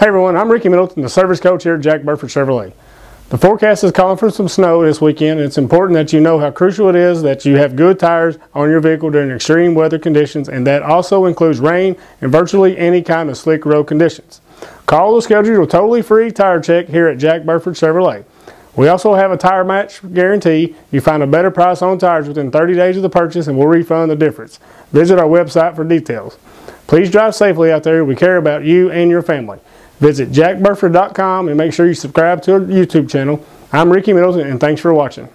Hey everyone, I'm Ricky Middleton, the service coach here at Jack Burford Chevrolet. The forecast is calling for some snow this weekend. And it's important that you know how crucial it is that you have good tires on your vehicle during extreme weather conditions, and that also includes rain and virtually any kind of slick road conditions. Call or schedule your totally free tire check here at Jack Burford Chevrolet. We also have a tire match guarantee. You find a better price on tires within 30 days of the purchase and we'll refund the difference. Visit our website for details. Please drive safely out there. We care about you and your family. Visit jackburford.com and make sure you subscribe to our YouTube channel. I'm Ricky Middleton and thanks for watching.